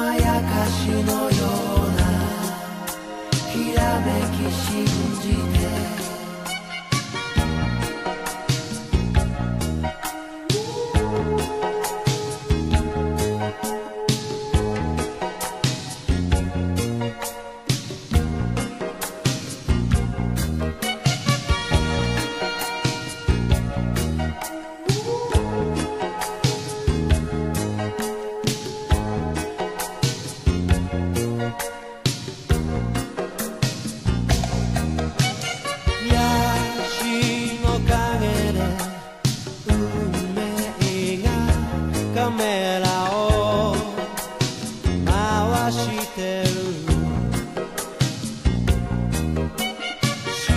まやかしのようメラ回してるシ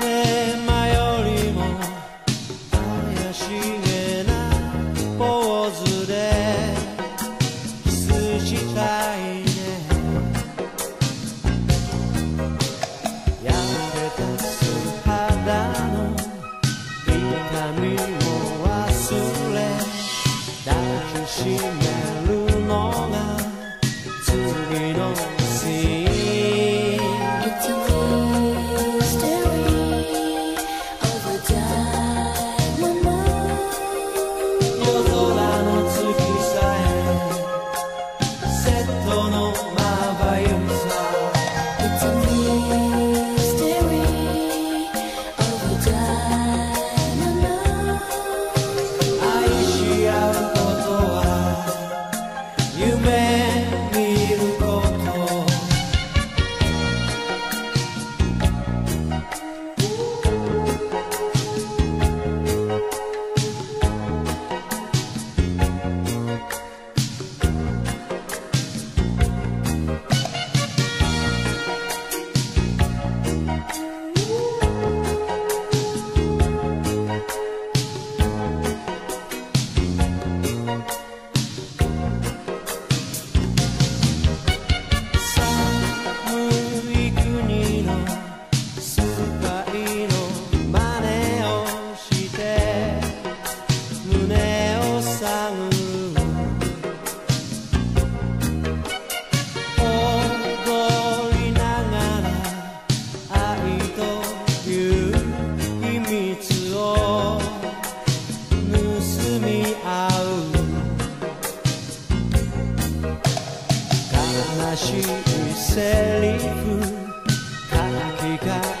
ネマよりも怪しげなポーズでキスしたい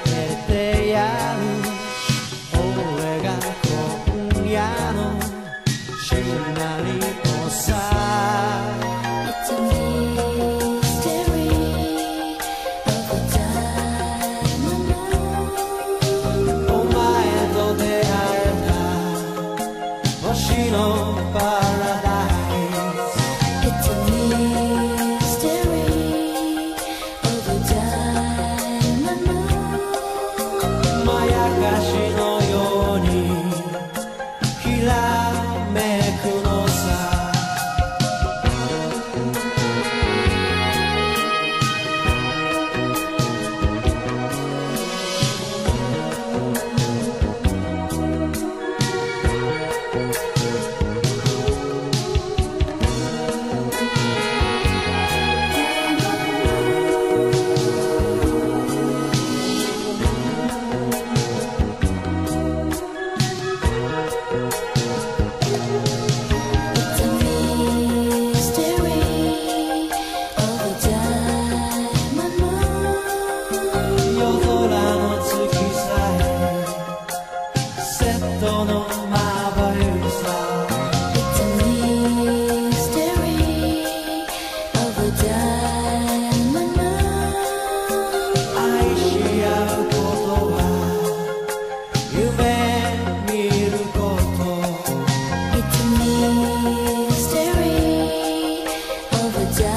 えてやる俺んやのシナリさ It's a mystery お前と出会えた星のパー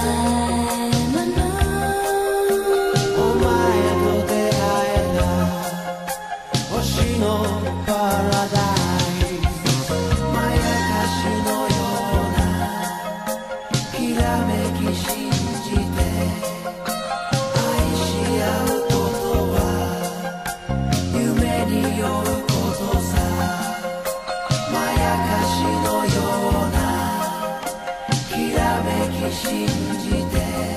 side you there.